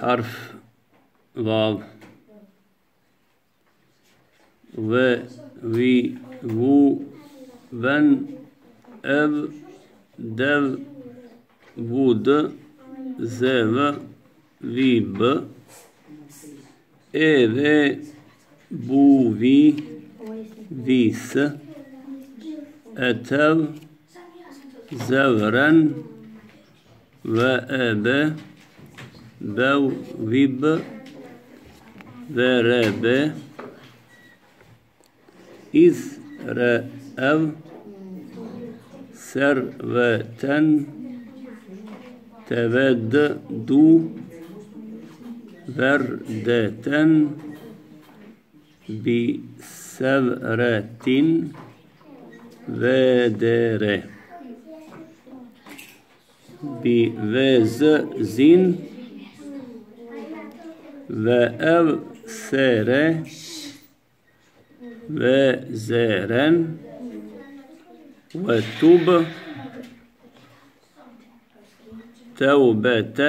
harf vav v vi vu ven ev dev vud zev vib eve buvi vis etev zevren ve ebe bev vib verebe iz re ev serveten teveddu verdeten bi sevretin وأل سيرة وزيرن وتوب توبة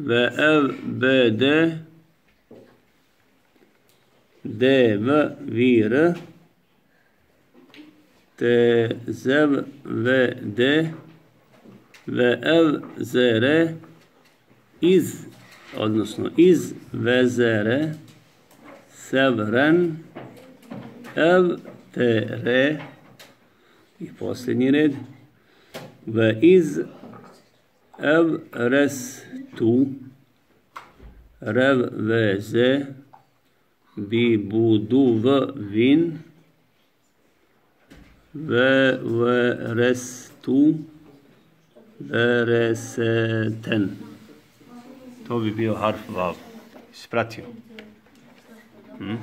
وأل بدة دب وير تزب ود وأل زيره iz odnosno iz vezere sevren ev tere i posljednji red ve iz ev res tu rev veze bi budu v vin ve ve res tu vereseten to bi bio harf vav ispratio hmm?